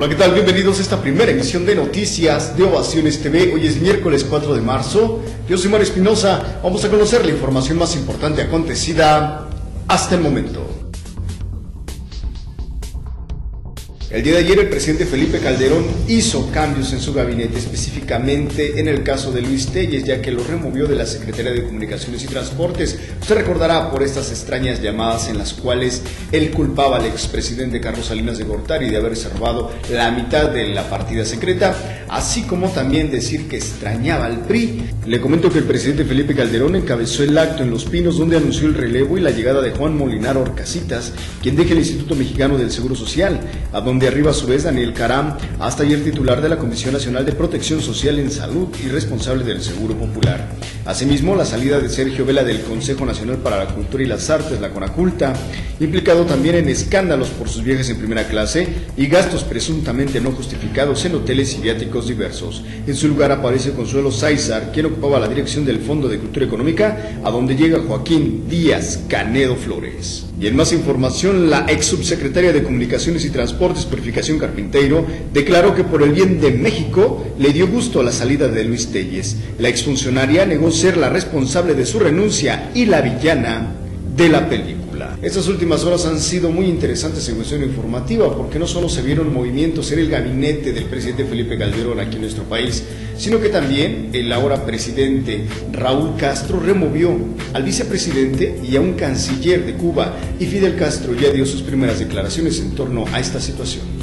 Hola, ¿qué tal? Bienvenidos a esta primera emisión de Noticias de Ovaciones TV. Hoy es miércoles 4 de marzo. Yo soy Mario Espinosa. Vamos a conocer la información más importante acontecida hasta el momento. El día de ayer el presidente Felipe Calderón hizo cambios en su gabinete, específicamente en el caso de Luis Telles, ya que lo removió de la Secretaría de Comunicaciones y Transportes. Usted recordará por estas extrañas llamadas en las cuales él culpaba al expresidente Carlos Salinas de Gortari de haberse robado la mitad de la partida secreta, así como también decir que extrañaba al PRI. Le comento que el presidente Felipe Calderón encabezó el acto en Los Pinos donde anunció el relevo y la llegada de Juan Molinar Orcasitas, quien deja el Instituto Mexicano del Seguro Social, a donde de arriba a su vez Daniel Caram, hasta ayer titular de la Comisión Nacional de Protección Social en Salud y responsable del Seguro Popular. Asimismo, la salida de Sergio Vela del Consejo Nacional para la Cultura y las Artes, la CONACULTA, implicado también en escándalos por sus viajes en primera clase y gastos presuntamente no justificados en hoteles y viáticos diversos. En su lugar aparece Consuelo Sáizar, quien ocupaba la dirección del Fondo de Cultura Económica, a donde llega Joaquín Díaz Canedo Flores. Y en más información, la ex subsecretaria de Comunicaciones y Transportes, Purificación Carpinteiro, declaró que por el bien de México le dio gusto a la salida de Luis Telles. La exfuncionaria negó ser la responsable de su renuncia y la villana de la película. Estas últimas horas han sido muy interesantes en cuestión informativa porque no solo se vieron movimientos en el gabinete del presidente Felipe Calderón aquí en nuestro país, sino que también el ahora presidente Raúl Castro removió al vicepresidente y a un canciller de Cuba y Fidel Castro ya dio sus primeras declaraciones en torno a esta situación.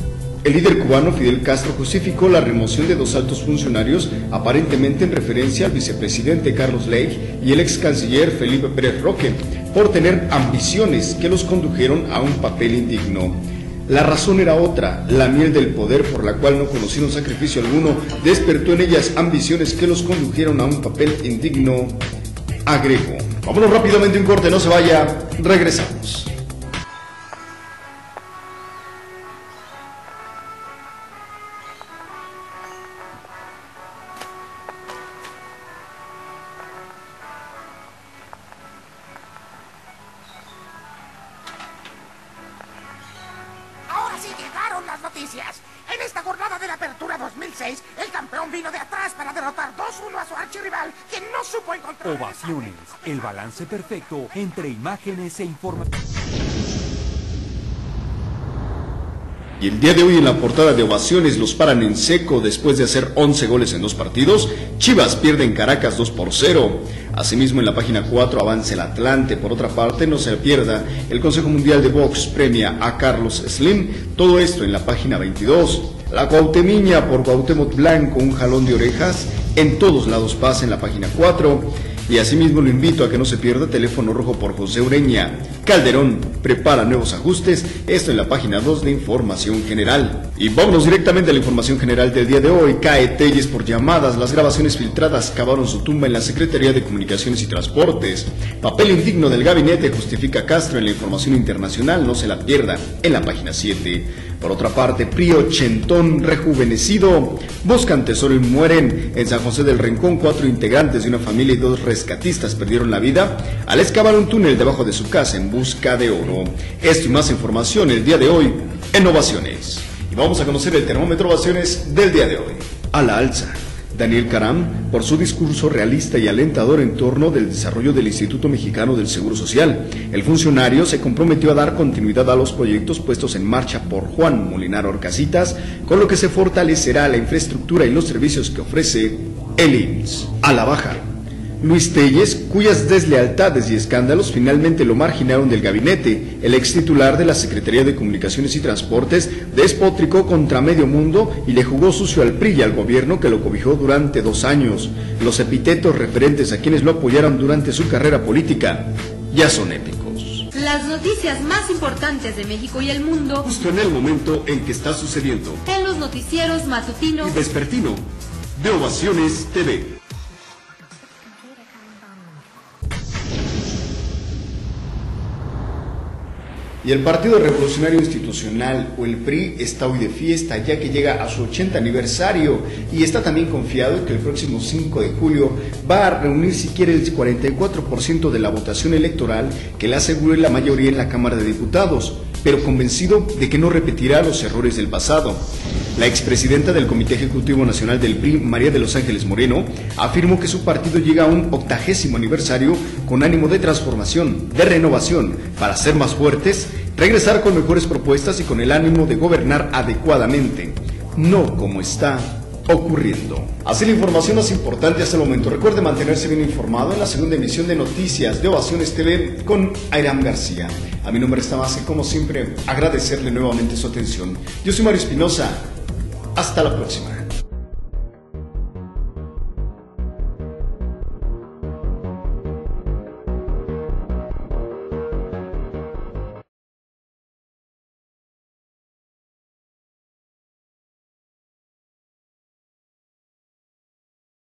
El líder cubano Fidel Castro justificó la remoción de dos altos funcionarios, aparentemente en referencia al vicepresidente Carlos Ley y el ex canciller Felipe Pérez Roque, por tener ambiciones que los condujeron a un papel indigno. La razón era otra, la miel del poder por la cual no conocieron sacrificio alguno, despertó en ellas ambiciones que los condujeron a un papel indigno, agregó. Vámonos rápidamente un corte, no se vaya, regresamos. Las noticias. En esta jornada de la Apertura 2006, el campeón vino de atrás para derrotar 2-1 a su archirrival, quien no supo encontrar... Ovaciones, el balance perfecto entre imágenes e información. Y el día de hoy en la portada de Ovaciones los paran en seco después de hacer 11 goles en dos partidos. Chivas pierde en Caracas 2 por 0. Asimismo en la página 4 avanza el Atlante. Por otra parte no se pierda, el Consejo Mundial de Box premia a Carlos Slim. Todo esto en la página 22. La Cuautemiña por Cuauhtémoc Blanco, un jalón de orejas. En todos lados pasa en la página 4. Y asimismo lo invito a que no se pierda Teléfono Rojo por José Ureña. Calderón prepara nuevos ajustes, esto en la página 2 de Información General. Y vámonos directamente a la información general del día de hoy. Cae Telles por llamadas, las grabaciones filtradas cavaron su tumba en la Secretaría de Comunicaciones y Transportes. Papel indigno del gabinete justifica Castro en la información internacional, no se la pierda, en la página 7. Por otra parte, Prío Chentón rejuvenecido. Buscan tesoro y mueren. En San José del Rincón, cuatro integrantes de una familia y dos rescatistas perdieron la vida al excavar un túnel debajo de su casa en busca de oro. Esto y más información el día de hoy en Ovaciones. Y vamos a conocer el termómetro Ovaciones del día de hoy. A la alza. Daniel Caram por su discurso realista y alentador en torno del desarrollo del Instituto Mexicano del Seguro Social. El funcionario se comprometió a dar continuidad a los proyectos puestos en marcha por Juan Molinar Orcasitas, con lo que se fortalecerá la infraestructura y los servicios que ofrece el IMSS. A la baja. Luis Telles, cuyas deslealtades y escándalos finalmente lo marginaron del gabinete, el ex titular de la Secretaría de Comunicaciones y Transportes, despotricó contra medio mundo y le jugó sucio al PRI y al gobierno que lo cobijó durante dos años. Los epitetos referentes a quienes lo apoyaron durante su carrera política ya son épicos. Las noticias más importantes de México y el mundo, justo en el momento en que está sucediendo, en los noticieros matutinos y vespertino de Ovaciones TV. Y el Partido Revolucionario Institucional o el PRI está hoy de fiesta ya que llega a su 80 aniversario y está también confiado que el próximo 5 de julio va a reunir si quiere el 44% de la votación electoral que le asegure la mayoría en la Cámara de Diputados, pero convencido de que no repetirá los errores del pasado. La expresidenta del Comité Ejecutivo Nacional del PRI, María de los Ángeles Moreno, afirmó que su partido llega a un octagésimo aniversario con ánimo de transformación, de renovación, para ser más fuertes, regresar con mejores propuestas y con el ánimo de gobernar adecuadamente, no como está ocurriendo. Así la información más importante hasta el momento. Recuerde mantenerse bien informado en la segunda emisión de Noticias de Ovaciones TV con Airam García. A mi nombre está más y como siempre agradecerle nuevamente su atención. Yo soy Mario Espinosa. Hasta la próxima.